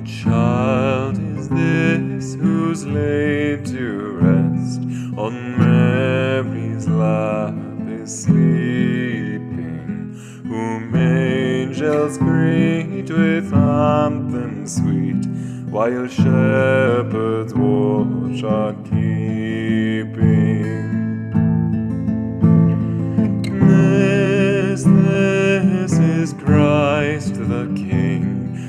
child is this who's laid to rest on Mary's lap is sleeping, whom angels greet with anthems sweet, while shepherds watch are keeping. This, this is Christ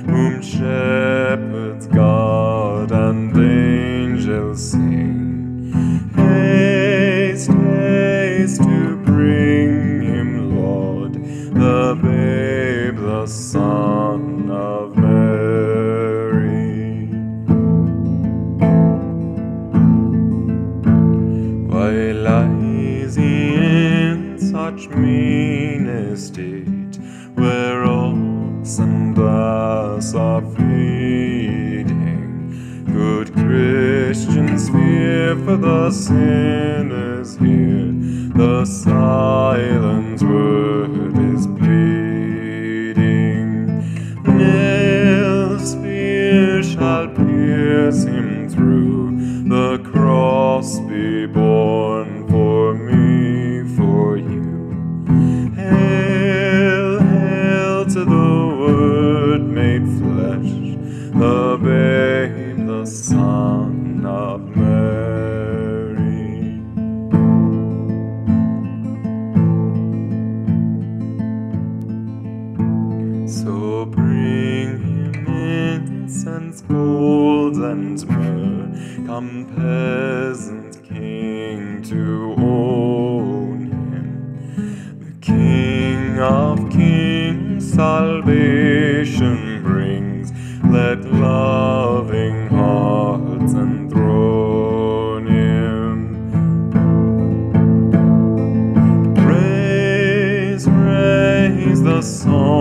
whom shepherds guard and angels sing. Haste, haste to bring him, Lord, the babe, the Son of Mary. Why lies he in such mean estate, where ox ass are feeding? Good Christians fear for the sinners here, the silent word is pleading. Nail spear shall pierce him through, the cross be borne the babe, the Son of Mary. So bring him incense, gold, and myrrh. Come, peasant king, to own him. The King of kings salvation Let loving hearts enthrone him. Raise, raise the song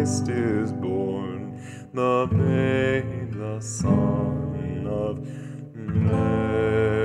Christ is born, the babe, the Son of Man.